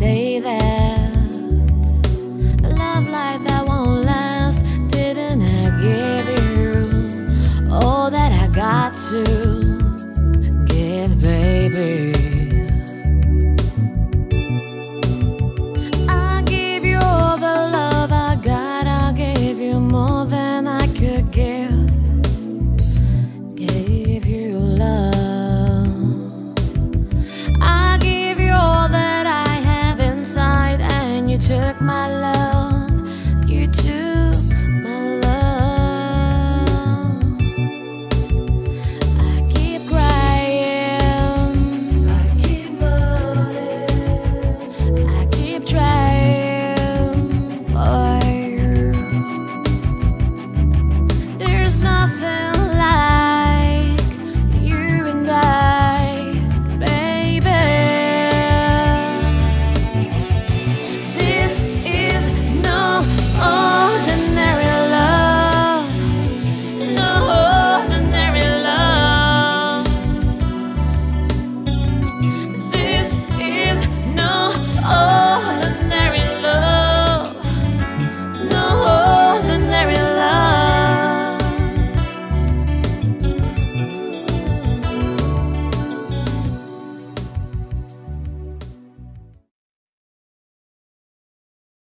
say took my life.